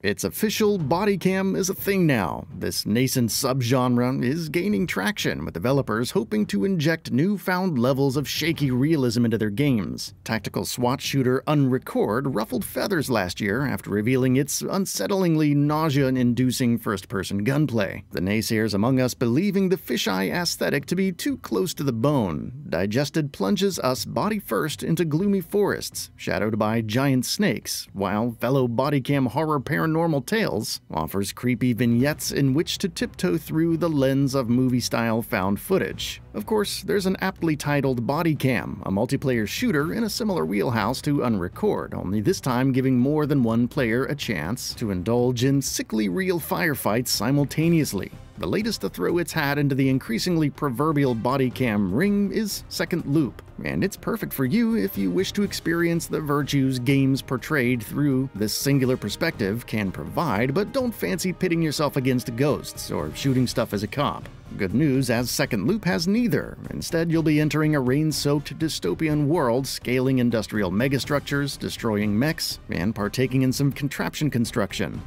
It's official, body cam is a thing now. This nascent subgenre is gaining traction, with developers hoping to inject newfound levels of shaky realism into their games. Tactical SWAT shooter Unrecord ruffled feathers last year after revealing its unsettlingly nausea-inducing first-person gunplay. The naysayers among us believing the fisheye aesthetic to be too close to the bone. Digested plunges us body first into gloomy forests, shadowed by giant snakes, while fellow bodycam horror parent Paranormal Tales offers creepy vignettes in which to tiptoe through the lens of movie style found footage. Of course, there's an aptly titled Body Cam, a multiplayer shooter in a similar wheelhouse to Unrecord, only this time giving more than one player a chance to indulge in sickly real firefights simultaneously. The latest to throw its hat into the increasingly proverbial body cam ring is Second Loop, and it's perfect for you if you wish to experience the virtues games portrayed through this singular perspective can provide, but don't fancy pitting yourself against ghosts or shooting stuff as a cop. Good news, as Second Loop has neither. Instead, you'll be entering a rain-soaked dystopian world, scaling industrial megastructures, destroying mechs, and partaking in some contraption construction.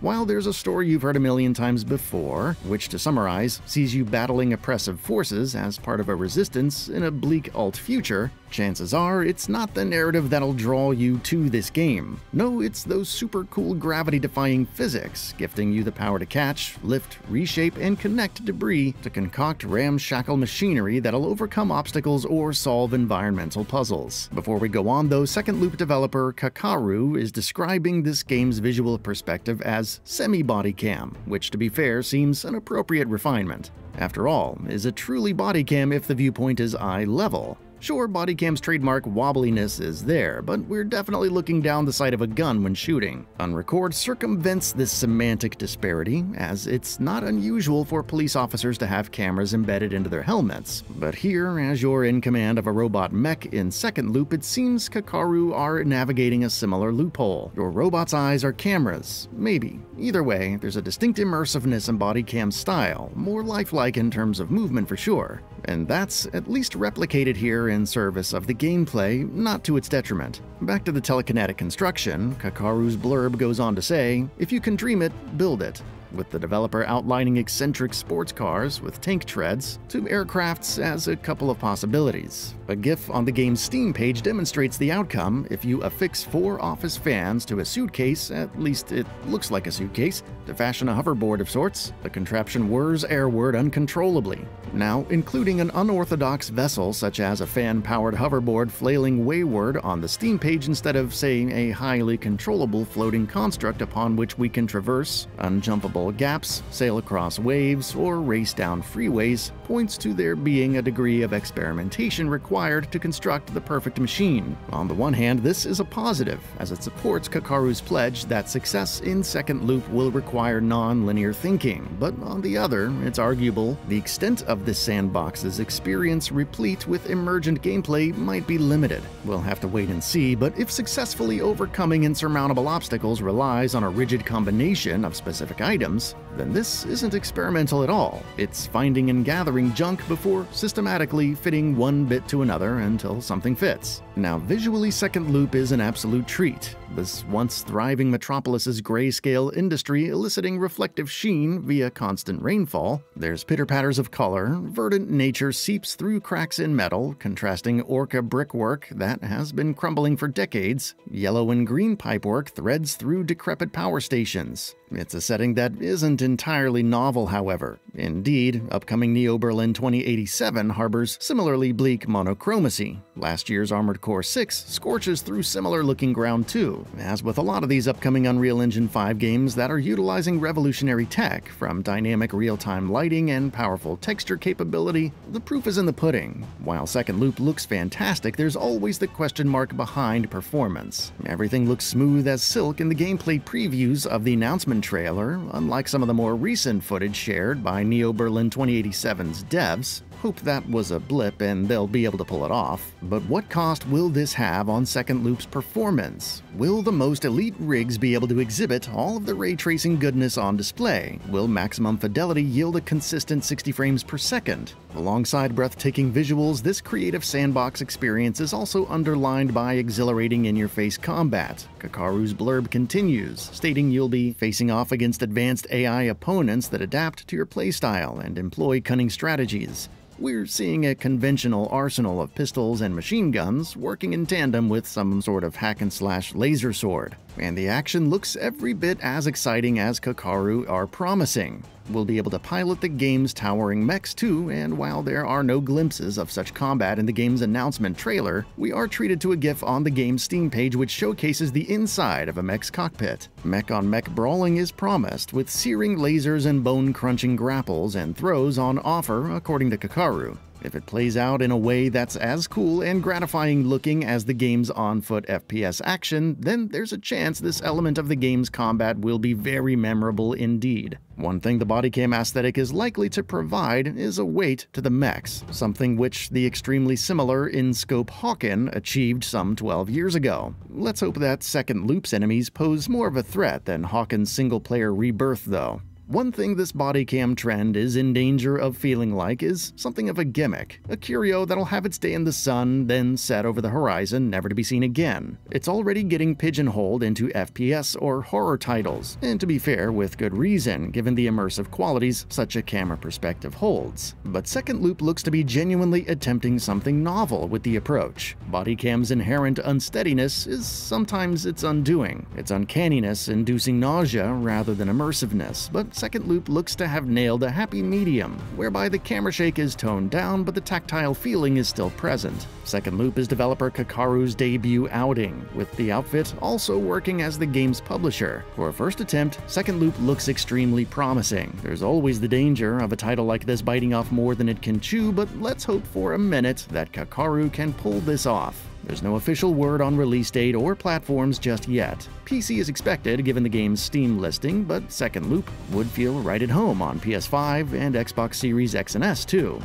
While there's a story you've heard a million times before, which to summarize, sees you battling oppressive forces as part of a resistance in a bleak alt future, chances are it's not the narrative that'll draw you to this game. No, it's those super cool gravity-defying physics, gifting you the power to catch, lift, reshape, and connect debris to concoct ramshackle machinery that'll overcome obstacles or solve environmental puzzles. Before we go on though, Second Loop developer Kakaru is describing this game's visual perspective as semi-body cam, which to be fair seems an appropriate refinement. After all, is it truly body cam if the viewpoint is eye level? Sure, Bodycam's trademark wobbliness is there, but we're definitely looking down the sight of a gun when shooting. Unrecord circumvents this semantic disparity, as it's not unusual for police officers to have cameras embedded into their helmets. But here, as you're in command of a robot mech in Second Loop, it seems Kakaru are navigating a similar loophole. Your robot's eyes are cameras. Maybe. Either way, there's a distinct immersiveness in Bodycam's style, more lifelike in terms of movement for sure. And that's at least replicated here in service of the gameplay, not to its detriment. Back to the telekinetic construction, Kakaru's blurb goes on to say, if you can dream it, build it with the developer outlining eccentric sports cars with tank treads to aircrafts as a couple of possibilities. A GIF on the game's Steam page demonstrates the outcome if you affix four office fans to a suitcase, at least it looks like a suitcase, to fashion a hoverboard of sorts. The contraption whirs airward uncontrollably. Now, including an unorthodox vessel such as a fan-powered hoverboard flailing wayward on the Steam page instead of, say, a highly controllable floating construct upon which we can traverse unjumpable gaps, sail across waves, or race down freeways points to there being a degree of experimentation required to construct the perfect machine. On the one hand, this is a positive, as it supports Kakaru's pledge that success in Second Loop will require non-linear thinking, but on the other, it's arguable the extent of this sandbox's experience replete with emergent gameplay might be limited. We'll have to wait and see, but if successfully overcoming insurmountable obstacles relies on a rigid combination of specific items, items, then this isn't experimental at all. It's finding and gathering junk before systematically fitting one bit to another until something fits. Now, visually, Second Loop is an absolute treat. This once thriving metropolis's grayscale industry eliciting reflective sheen via constant rainfall. There's pitter-patters of color, verdant nature seeps through cracks in metal, contrasting orca brickwork that has been crumbling for decades. Yellow and green pipework threads through decrepit power stations. It's a setting that isn't entirely novel, however. Indeed, upcoming Neo Berlin 2087 harbors similarly bleak monochromacy. Last year's Armored Core 6 scorches through similar looking ground too, as with a lot of these upcoming Unreal Engine 5 games that are utilizing revolutionary tech, from dynamic real-time lighting and powerful texture capability, the proof is in the pudding. While Second Loop looks fantastic, there's always the question mark behind performance. Everything looks smooth as silk in the gameplay previews of the announcement trailer, unlike some of the more recent footage shared by Neo Berlin 2087's devs, hope that was a blip and they'll be able to pull it off. But what cost will this have on Second Loop's performance? Will the most elite rigs be able to exhibit all of the ray tracing goodness on display? Will maximum fidelity yield a consistent 60 frames per second? Alongside breathtaking visuals, this creative sandbox experience is also underlined by exhilarating in-your-face combat. Kakaru's blurb continues, stating you'll be facing off against advanced AI opponents that adapt to your playstyle and employ cunning strategies. We're seeing a conventional arsenal of pistols and machine guns working in tandem with some sort of hack and slash laser sword, and the action looks every bit as exciting as Kakaru are promising. We'll be able to pilot the game's towering mechs too, and while there are no glimpses of such combat in the game's announcement trailer, we are treated to a GIF on the game's Steam page which showcases the inside of a mech's cockpit. Mech on mech brawling is promised, with searing lasers and bone crunching grapples and throws on offer, according to Kakaru. If it plays out in a way that's as cool and gratifying looking as the game's on-foot FPS action, then there's a chance this element of the game's combat will be very memorable indeed. One thing the bodycam aesthetic is likely to provide is a weight to the mechs, something which the extremely similar in-scope Hawken achieved some 12 years ago. Let's hope that Second Loop's enemies pose more of a threat than Hawken's single-player rebirth though. One thing this body cam trend is in danger of feeling like is something of a gimmick, a curio that'll have its day in the sun, then set over the horizon, never to be seen again. It's already getting pigeonholed into FPS or horror titles, and to be fair, with good reason, given the immersive qualities such a camera perspective holds. But Second Loop looks to be genuinely attempting something novel with the approach. Bodycam's inherent unsteadiness is sometimes its undoing, its uncanniness inducing nausea rather than immersiveness, but Second Loop looks to have nailed a happy medium, whereby the camera shake is toned down but the tactile feeling is still present. Second Loop is developer Kakaru's debut outing, with the outfit also working as the game's publisher. For a first attempt, Second Loop looks extremely promising. There's always the danger of a title like this biting off more than it can chew, but let's hope for a minute that Kakaru can pull this off. There's no official word on release date or platforms just yet. PC is expected given the game's Steam listing, but Second Loop would feel right at home on PS5 and Xbox Series X and S too.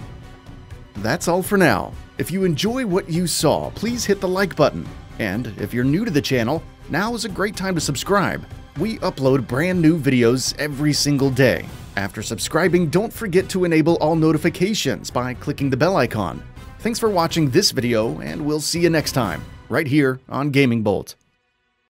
That's all for now. If you enjoy what you saw, please hit the like button. And if you're new to the channel, now is a great time to subscribe. We upload brand new videos every single day. After subscribing, don't forget to enable all notifications by clicking the bell icon. Thanks for watching this video, and we'll see you next time, right here on Gaming Bolt.